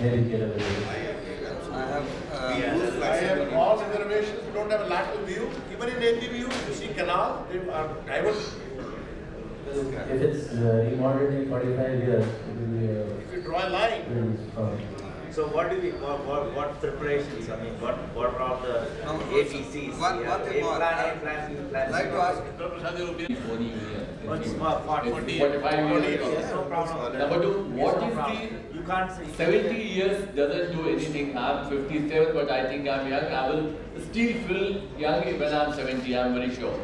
maybe get a. I have uh, I have all reservations, we don't have a lateral view, even in view, you see canal, they are diverse. If it's uh, remodeled in forty-five years, it will be a If you draw a line. So what do we, what, what, what preparations, I mean, what, what are the No, ABCs? one- We one thing more. plan, A plan, B plan. Like to ask, One small, forty. It's 45 years. Number two, what is the can't say. 70 years doesn't do anything. I'm 57, but I think I'm young. I will still feel young when I'm 70, I'm very sure.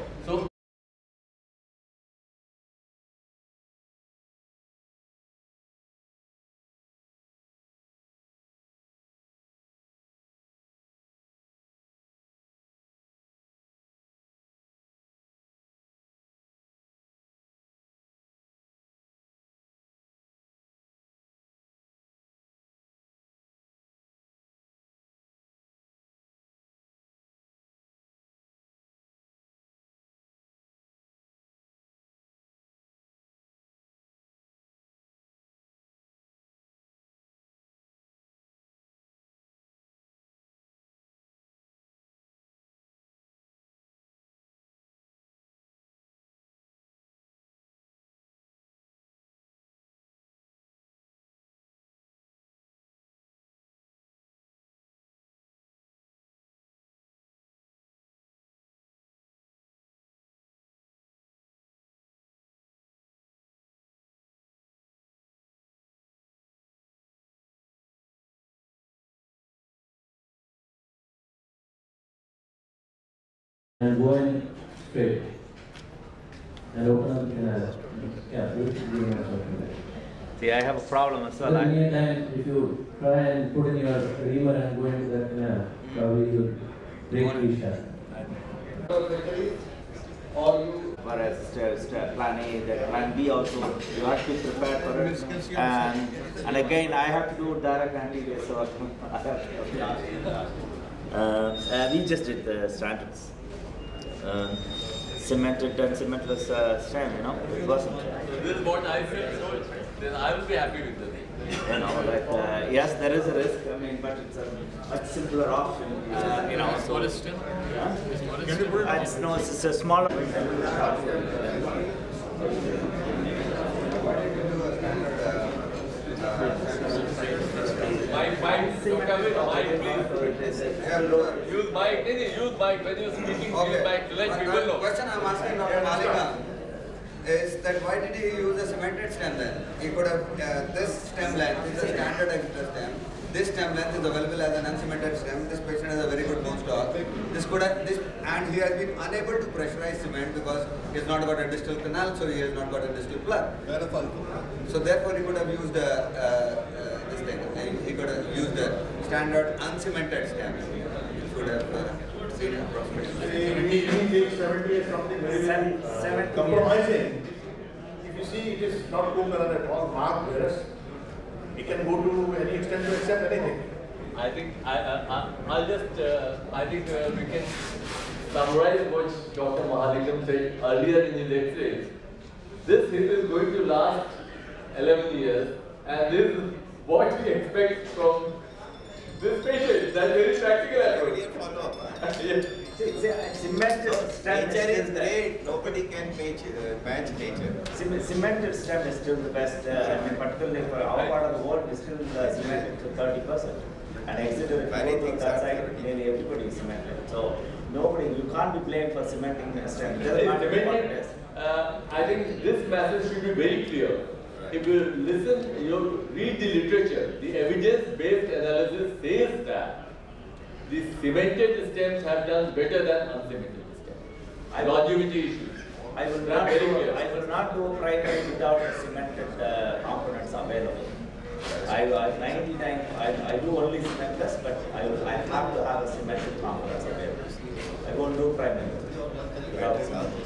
And go in straight. And open up the canal. Yeah, this is the something. See, I have a problem as well. But I- many times, if you try and put in your reamer and go into that canal, probably you'll break the shaft. or you Whereas st- st- plan A, that plan B also, you have to prepare for it. And, and again, I have to do direct anti so I have to. Uh, uh, we just did the standards. Uh, cemented and cementless uh, stem, you know, it wasn't. this is what I feel, so then I will be happy with this. You know, like, uh, yes, there is a risk, I mean, but it's a much simpler option, uh, you know, so. still? Yeah? Uh, It's, no, it's it's a smaller. Mic, mic, don't come in, mic, please. Use mic, no, no, use mic, when you're speaking, use Okay. mic, to let people know. Question I'm asking Dr. Malika is that why did he use a cemented stem then? He could have, uh, this stem length is a standard extra stem. This stem length is available as an uncemented stem. This patient has a very good bone stock. This could have, this, and he has been unable to pressurize cement because he has not got a distal canal, so he has not got a distal plug. So therefore, he could have used a, uh, uh, this thing, he- he could have used a standard uncemented stem. He could have uh, seen a prosperity. he, he seventy is something very uh, compromising. If you see, it is not good at all, marked whereas he can go to any extent to accept anything. I think, I, I, I- I'll just, uh, I think uh, we can summarize what Dr. Mahalikam said earlier in his x-rays. This hip is going to last 11 years and this is what we expect from this patient. That's very practical approach. Yes. See, see, cemented stem Nature is is still the, great, nobody can match, uh, match nature. cem- cemented stem is still the best, uh, I mean, particularly for our part of the world, is still uh, cemented to thirty percent. And Exeter, if Many you go to that side, nearly everybody is cemented. So nobody, you can't be blamed for cementing the stem. It doesn't matter what it dependent, is. uh, I think this message should be very clear. If you listen, you read the literature, the evidence-based analysis says that the cemented stems have done better than uncemented stems. I- Longevity issues. I will not do, clear. I will not do primary without cemented uh, components available. I, I ninety-nine, I, I do only cementless, but I will, I have to have a cemented components available. I won't do primary. without cemented.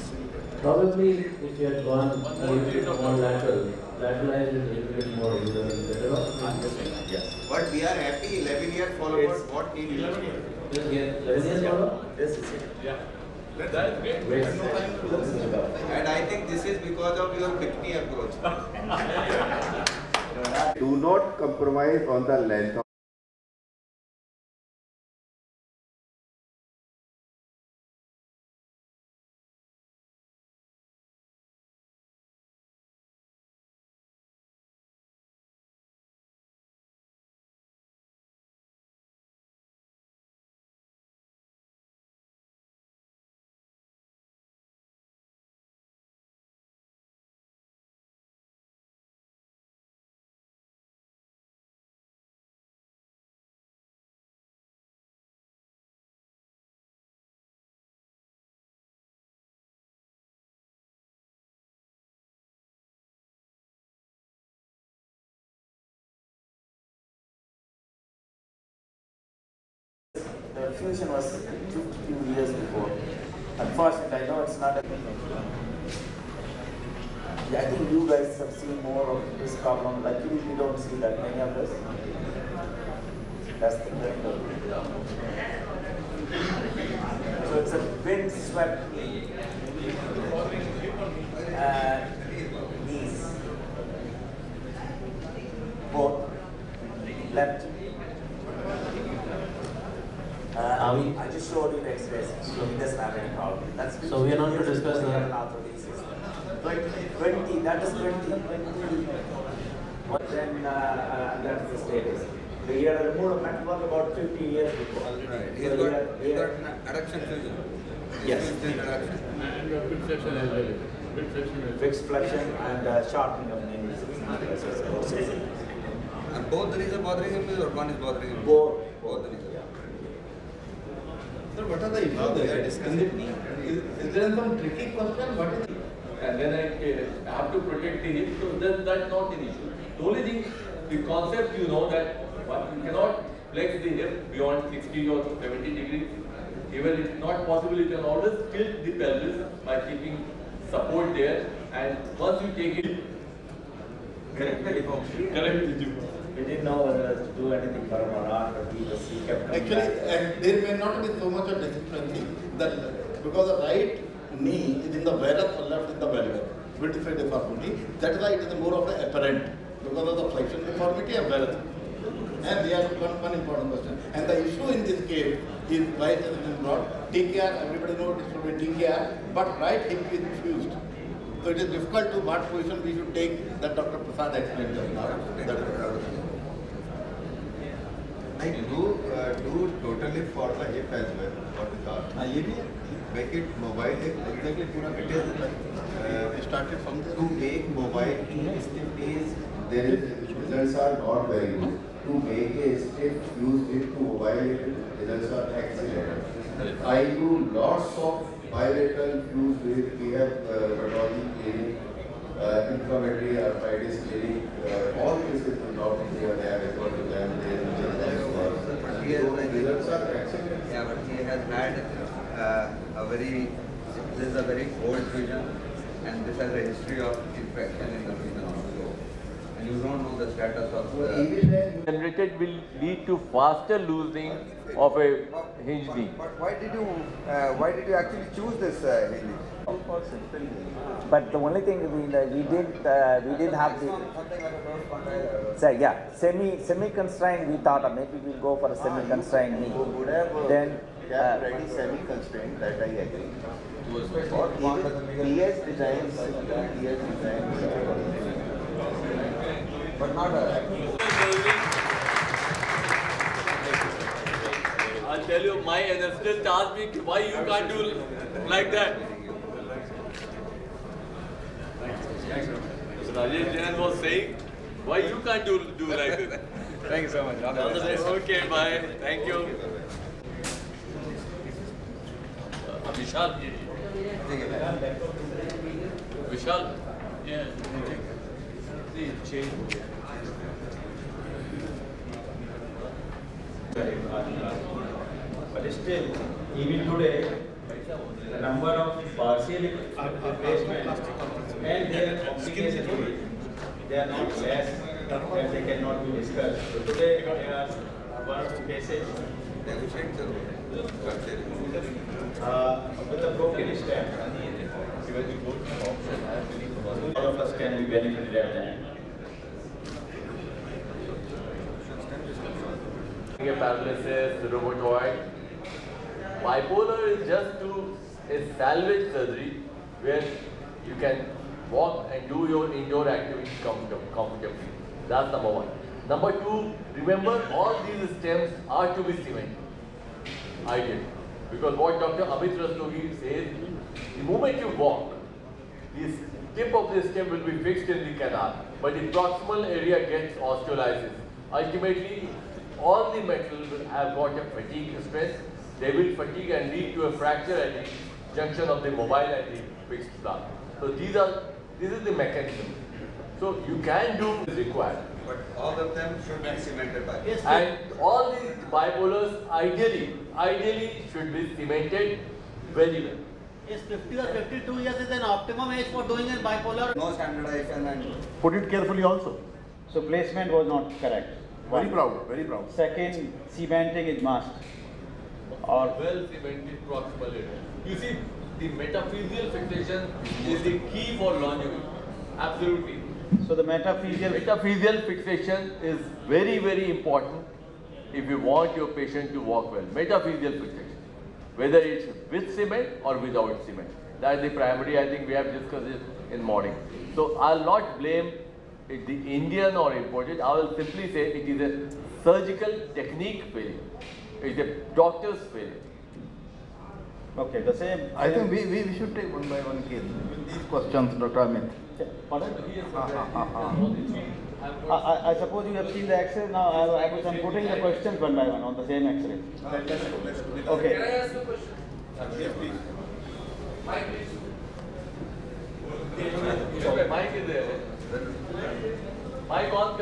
Probably if you had gone a little bit more lateral, lateralized it a little bit more, you would have better off. Yes. But we are happy, eleven year follow-up, what he needs. Just get, let me follow. This is it. Yeah. That's great. Great. And I think this is because of your Pitney approach. Do not compromise on the length of fusion was 52 years before. Unfortunately, I know it's not a. Yeah, I think you guys have seen more of this problem. Luckily, we don't see that many of us. That's the very good. So it's a wind swept uh, knees. Both left. Uh, Are we- I just showed you the x-rays, so he doesn't have any problem. That's So we are not to discuss the. the- Twenty, that is twenty, twenty. But then, uh, uh, that's the status. So he had removed a metal about fifty years before. Right. So He's he got, had- he he's got had- adduction fusion. Yes. used in adduction. And bit flexion as well. Bit flexion. Fixed flexion and uh, sharpening of knees. And both the knees are bothering him or one is bothering him? Both. Both the knees. Sir, what are the issues there? Is, is, is there some tricky question? What is And then I uh, have to protect the hip, so then that's not an issue. The only thing, the concept you know that one, you cannot flex the hip beyond 60 or 70 degrees. Even if not possible, you can always tilt the pelvis by keeping support there. And once you take it, correct the We didn't know whether to do anything for him or not, but he was, he kept coming Actually, back. uh, there may not be so much of discrepancy that because the right knee is in the varus or left in the valgus, vertebral deformity. That is why it is more of an apparent because of the flexion deformity and varus. And they are one, one important question. And the issue in this case is why it has been brought. TKR, everybody knows it should be TKR, but right hip is fused. So it is difficult to what position we should take that Dr. Prasad explained just now. नहीं do do totally for the hip as well for the car हाँ ये भी make it mobile एक exactly पूरा detail started from to make mobile stiff is there is results are not very good to make a stiff use it to mobile results are excellent i do lots of bilateral use with we have pathology uh, clinic uh, inflammatory arthritis clinic uh, all cases in north india they have Yeah, but he has had uh, a very, this is a very old fusion and this has a history of infection in the region also. And you don't know the status of the. generated will lead to faster losing of a hinge knee. But why did you, uh, why did you actually choose this uh, hinge? But the only thing we, we did, uh, we did have the, Something like a close contact. so yeah, semi, semi-constrained, we thought uh, maybe we'll go for a semi-constrained knee. who would have uh, Then, kept uh, ready semi-constrained, that I agree. Or PS designs, PS designs. But not a. I'll tell you, my anesthetist asked me why you can't do like that. So Rajesh Jain was saying, why you can't do, do like this? Thank you so much. All the All the best. best. Okay, bye. Thank you. Uh, Vishal. Vishal. Yeah. See, change. But still, even today, the number of partial replacements and their complications, they are not less, they cannot be discussed. So today there uh, are one cases uh, with a broken stem. All of us can be benefited at that. paralysis, rheumatoid. Bipolar is just to a salvage surgery where you can walk and do your indoor activities comfortably. That's number one. Number two, remember all these stems are to be cemented. Ideally. Because what Dr. Amit Rastogi says, the moment you walk, this tip of the stem will be fixed in the canal, but the proximal area gets osteolysis. Ultimately, all the metals will have got a fatigue stress. They will fatigue and lead to a fracture at the junction of the mobile and the fixed plant. So these are, this is the mechanism. So you can do is required. But all of them should be cemented by. Yes, And all these bipolars ideally, ideally should be cemented very well. Is 50 or 52 years is an optimum age for doing a bipolar? No standardization and Put it carefully also. So placement was not correct. Very proud, very proud. Second, cementing is must. Or well cemented proximal area. You see, the metaphysical fixation is the key for longevity. Absolutely. so the metaphysical Metaphyseal fixation is very, very important if you want your patient to walk well. Metaphysical fixation. Whether it's with cement or without cement. That's the primary, I think we have discussed it in morning. So I'll not blame the Indian or imported. I will simply say it is a surgical technique failure. It's a doctor's failure. Okay, the same. I think we, we, we should take one by one case with these questions, Dr. Amit. Pardon? Ah, ah, ah, I, I, I suppose you have seen the X-ray now. I, I was am putting the questions one by one on the same X-ray. Okay. Can I ask a question? Yes, please. Mike, please. Mike is there. Mike on.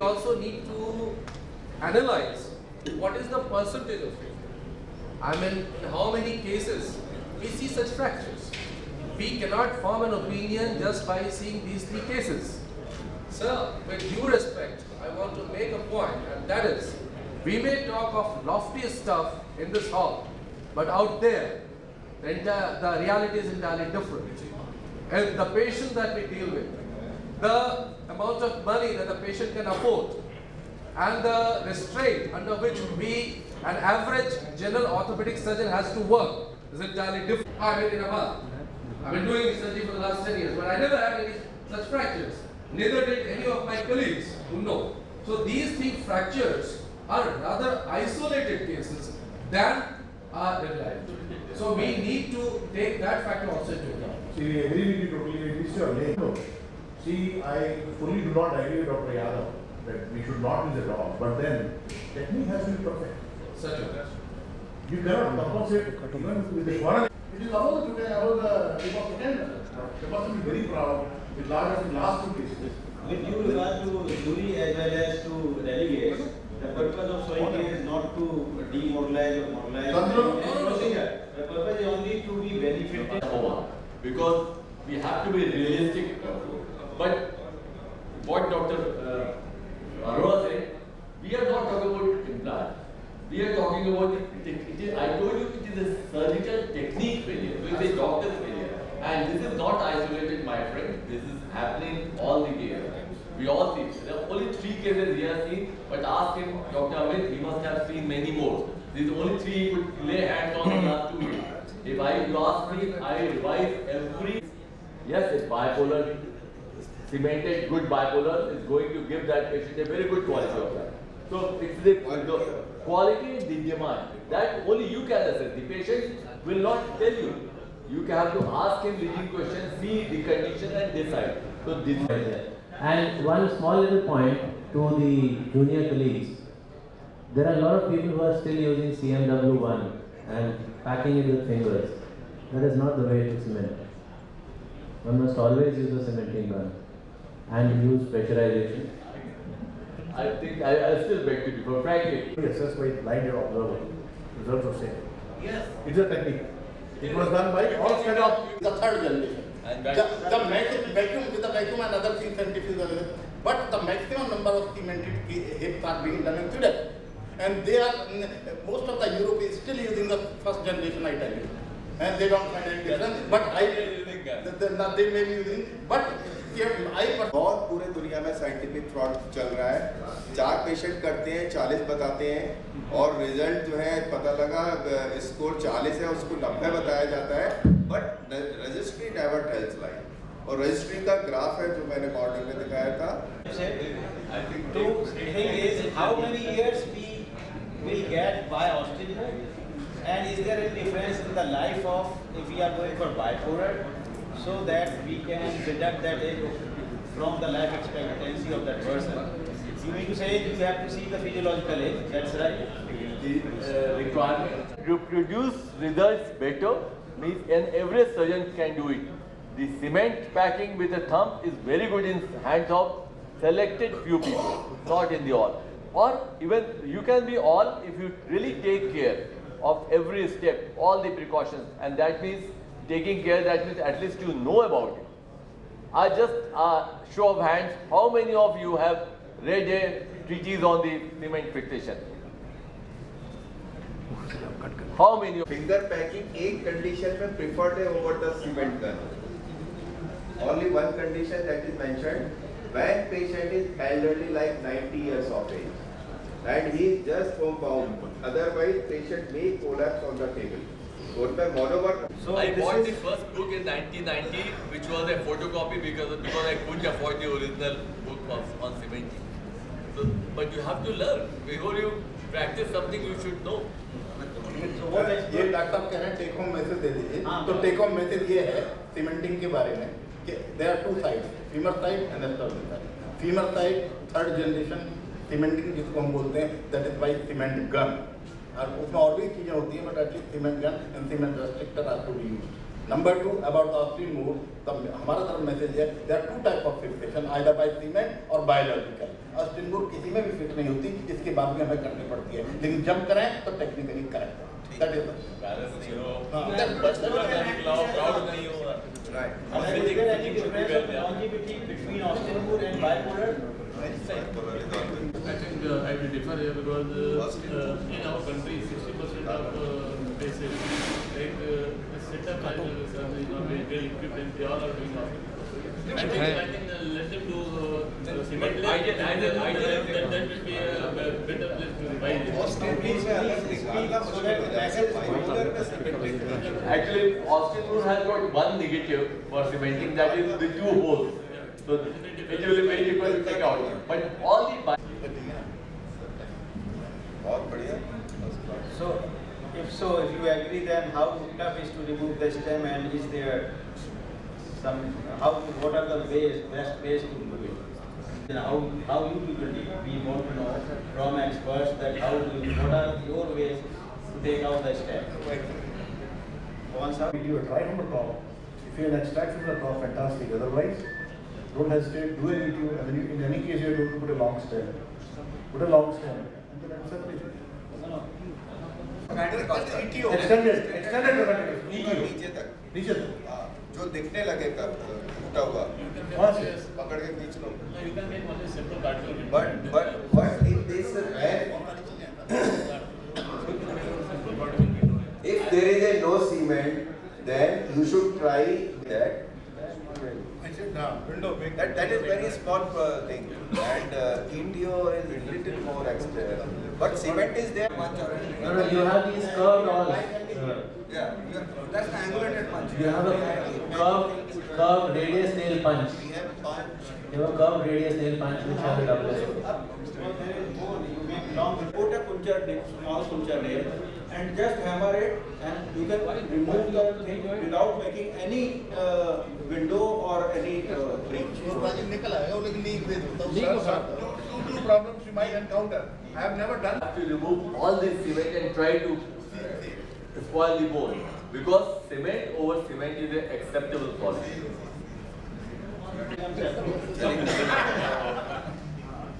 We also need to analyze what is the percentage of it. I mean, in how many cases we see such fractures. We cannot form an opinion just by seeing these three cases. Sir, with due respect, I want to make a point, and that is, we may talk of lofty stuff in this hall, but out there, the, entire, the reality is entirely different. And the patient that we deal with, the amount of money that the patient can afford, and the restraint under which we, an average general orthopedic surgeon has to work is entirely different. I mean, in a month. I've been doing this surgery for the last 10 years, but I never had any such fractures. Neither did any of my colleagues who know. So these three fractures are rather isolated cases than are real life. So we need to take that factor also into account. See, we agree with you totally, it is your name. No. See, I fully do not agree with Dr. Yadav that we should not use a dog, but then technique has to be perfect. Such a You cannot compensate even with the foreign. It is about today about the tip of the pen. You must be very proud with largest, last two cases. With due regard to jury as well as to delegate, the purpose of showing is not to demoralize or moralize. Control. any procedure. The purpose is only to be benefited. because we have to be realistic. But what Dr. Uh, Arora said, we are not talking about implant. We are talking about it, it, it is, I told you it is a surgical technique failure. So it's a doctor's failure. And this is not isolated, my friend. This is happening all the cases. We all see. There are only three cases he has seen, but ask him, Dr. Amit, he must have seen many more. These only three he could lay hands on the last two. If I you ask me, I revise every yes, it's bipolar, cemented good bipolar is going to give that patient a very good quality of life. So it's the, the quality and the demand that only you can assess. The patient will not tell you. You have to ask him leading questions, see the condition and decide. So this. And one small little point to the junior colleagues. There are a lot of people who are still using CMW1 and packing it with fingers. That is not the way to cement. One must always use a cementing gun and use pressurization. I think I, I still beg to differ, frankly. Assessed by blind observer. Results are same. Yes. It's a technique. It was done by all kind of The third generation. And The, that- the vacuum, vacuum with the vacuum and other things scientific available. But the maximum number of cemented ki- hips are being done in Sweden. And they are, mm, most of the Europe is still using the first generation, I tell you. And they don't find any difference. But I, the, the, they may be using, but. और पूरे दुनिया में scientific fraud चल रहा है चार patient करते हैं चालीस बताते हैं और रिज़ल्ट जो है पता लगा स्कोर चालीस है उसको नब्बे बताया जाता है but registry never tells like और रजिस्ट्री का ग्राफ है जो मैंने मॉडल में दिखाया था will get by Austin And is there any difference in the life of, if we are going for bipolar, so that we can deduct that from the life expectancy of that person? You mean to say you have to see the physiological age, that's right? The uh, requirement to produce results better means and every surgeon can do it. The cement packing with a thumb is very good in hands of selected few people, not in the all Or even you can be all if you really take care of every step, all the precautions, and that means taking care. That means at least you know about it. I just uh, show of hands, how many of you have read a treatise on the cement fixation? How many? Finger packing एक condition में preferred है over the cement gun only one condition that is mentioned when patient is elderly like 90 years of age and he is just homebound otherwise patient may collapse on the table So I bought the first book in 1990, which was a photocopy because because I couldn't afford the original book of, on cementing. So, but you have to learn before you practice something. You should know. ये doctor साहब कह रहे हैं take home message दे दीजिए तो take home message ये है cementing के बारे में कि there are two side femur side and external side femur side third generation cementing जिसको हम बोलते हैं that is by cement gun और उसमें और भी चीज़ें होती हैं but at least cement gun and cement restrictor are to be use number two about the Austin move तब हमारा तरफ़ मैसेज है there are two type of fixation either by cement और बायोलॉजिकल ऑस्टिन मूव किसी में भी fit नहीं होती इसके बाद भी हमें करनी पड़ती है। लेकिन जब करें तो technically correct that is right And is there any difference of longevity between Austin Moore and bipolar? I think uh, I will differ here because uh, uh, in our country, 60% of uh, like uh, the setup and uh, surgery is not very well equipped and they all are doing Austin. I think, I think uh, let them do Actually, Austin Moore has got one negative for cementing, that is the two holes. So it will be very difficult to take out. But all the... So, if so, if you agree, then how tough is to remove the stem and is there some, how, what are the ways, best ways to do it? How, how you people live? We want to know from experts that how do you, what are your ways to take out the step? Once we do a try on the call, if you are extract from the call, fantastic. Otherwise, don't hesitate, do an ETO, and then you, in any case you are going to put a long stem. Put a long stem, and then accept it. Extended, extended, extended, नीचे तक, नीचे तक. हाँ, जो दिखने लगे कब टूटा हुआ पकड़ के खींच लो cartridge. but but but in this when if there is a no cement then you should try that that, that is very small uh, thing and uh, ETO is little more extra but cement is there No, no, you have these curved walls. Uh, Yeah, that's the angulated punch. You have a curved, curved radius nail punch. we have punch You have a curved radius nail punch which has a double edge. long, put a puncture nail, small puncture nail and just hammer it and you can remove the thing without making any uh, window or any uh, breach. होता two two problems you might encounter I have never done have to remove all this cement and try to spoil the bone. Because cement over cement is an acceptable policy.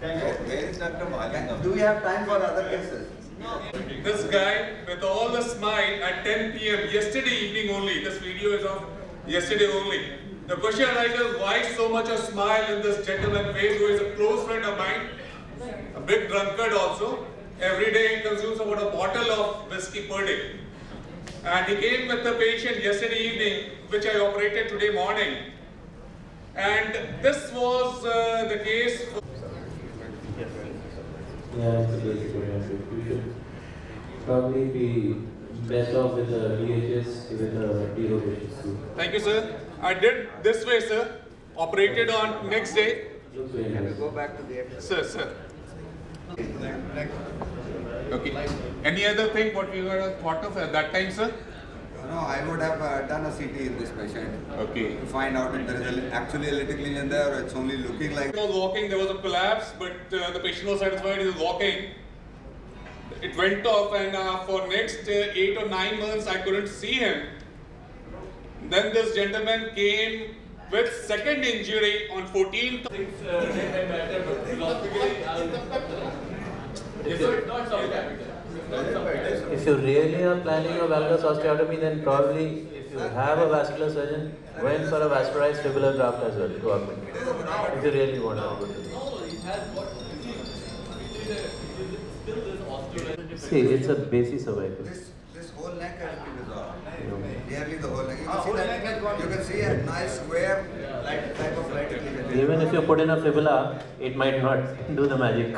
where is Dr. Malingam do we have time for other cases No. This guy with all the smile at 10 p.m. yesterday evening only. This video is of yesterday only. The question arises why so much a smile in this gentleman face who is a close friend of mine, a big drunkard also. Every day he consumes about a bottle of whiskey per day. And he came with the patient yesterday evening, which I operated today morning. And this was uh, the case. For Yeah, it's a basic oriented. You should probably be best off with a DHS with a derotation screw. Thank you, sir. I did this way, sir. Operated on next day. Looks very nice. Go back to the Sir, sir. Okay. Any other thing what we were thought of at that time, sir? No, I would have uh, done a CT in this patient. Okay. To find out if there is a, actually a lytic lesion there or it's only looking like. He was walking, there was a collapse, but uh, the patient was satisfied he was walking. It went off, and uh, for next uh, eight or nine months, I couldn't see him. Then this gentleman came with second injury on 14th. Things they may matter, but philosophically, I'll. Yes, sir, it's not subcapital. It's not subcapital. If you really are planning a valgus osteotomy, then probably if you have a vascular surgeon, go in for a vascularized fibular graft as well to augment. If you really want to go it. Has what, it is, it is, it is still this osteolysis. See, it's a basicervical. This, this whole neck has been dissolved. You Nearly the whole neck. You Ah, can see whole that, neck has gone. you can see a nice square like, type of lytic lesion. know, Even if you put in a fibula, it might not do the magic.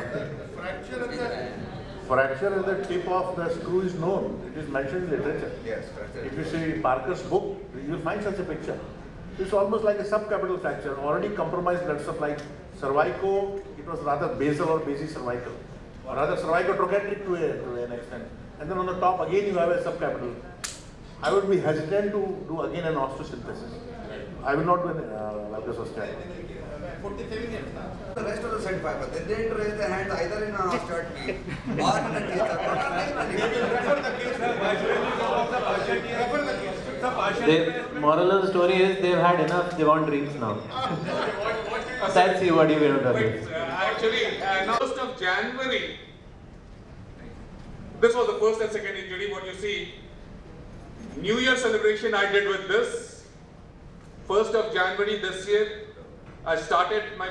Fracture at the, fracture at the tip of the screw is known. It is mentioned in literature. Yes, fracture. If you see Parker's book, you will find such a picture. It's almost like a subcapital fracture, already compromised blood supply. Cervico, it was rather basal or basicervical, or rather cervicotrochanteric to, a, to an extent. And then on the top, again you have a subcapital. I would be hesitant to do again an osteosynthesis. I will not do an uh, valgus osteotomy. The rest of the side fiber, they didn't raise their hand either in an osteotomy or in a teeth. They, moral of the story is they've had enough, they want drinks now. Let's see what you will But do. uh, actually, uh, now 1st of January, this was the first and second injury. What you see, New Year celebration I did with this. 1st of January this year, I started my,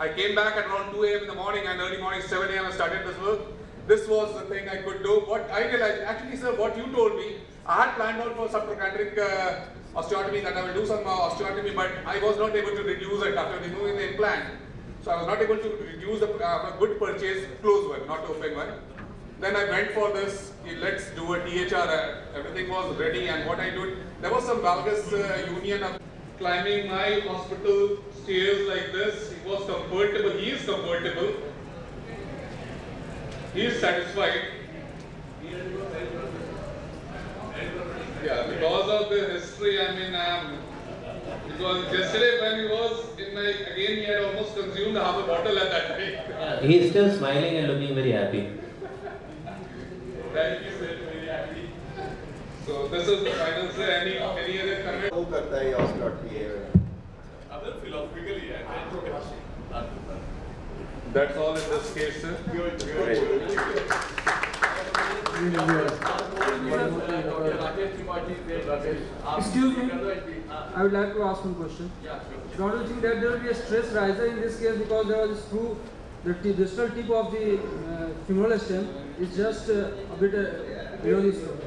I came back at around 2 a.m. in the morning and early morning 7 a.m. I started this work. This was the thing I could do. What I realized, actually sir, what you told me, I had planned out for subtrochanteric uh, osteotomy that I will do some uh, osteotomy, but I was not able to reduce it after removing the implant. So I was not able to reduce the uh, good purchase, close one, not open one. Then I went for this, let's do a THR, uh, everything was ready and what I did, there was some valgus uh, union of climbing my hospital stairs like this. He was comfortable, he is comfortable. He is satisfied. Yeah, because of the history, I mean, um, because yesterday when he was in my, again he had almost consumed half a bottle at that time. He is still smiling and looking very happy. Thank you, sir, very happy. So this is the final say. Any, any other comment? How karta hai or not behave? Other philosophically, I That's all in this case, sir. Excuse me, I would like to ask one question. Yeah, sure. Don't you think that there will be a stress riser in this case because there was through the distal tip of the uh, femoral stem is just uh, a bit uh, below the stone?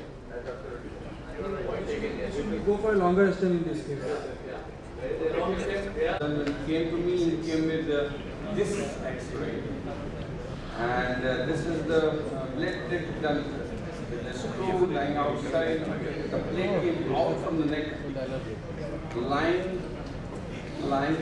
For a longer stem in this case? Came to me, came with uh, this X-ray. And uh, this is the uh, blade plate done. The screw lying outside, the plate came out from the neck, line, line